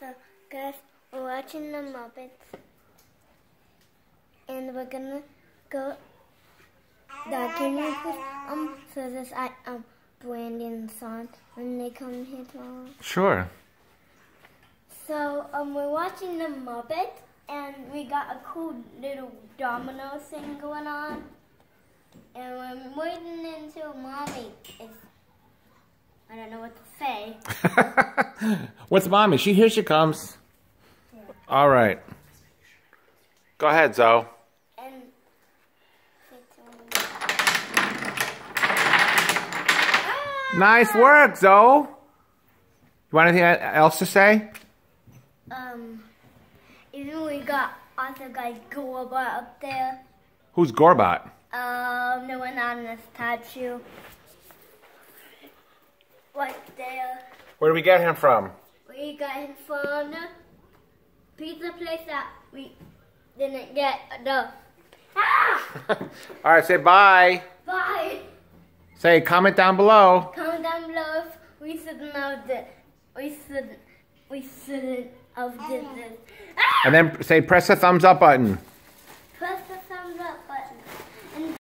So, guys, we're watching the Muppets. And we're gonna go document with um so this I um Brandy and Son when they come here tomorrow. Sure. So um we're watching the Muppets and we got a cool little domino thing going on. And we're waiting until mommy is I don't know what to say. What's mommy? She here she comes. All right. Go ahead, Zoey. And Nice work, Zoey. You want anything else to say? Um, even we got other guys Gorba up there. Who's Gorbot? Um, the one on the statue. Right there. Where do we get him from? We got him from the pizza place that we didn't get the. Ah! All right, say bye. Bye. Say comment down below. Comment down below if we shouldn't have the. We shouldn't. We shouldn't have did this. Ah! And then say press the thumbs up button. press the thumbs up button.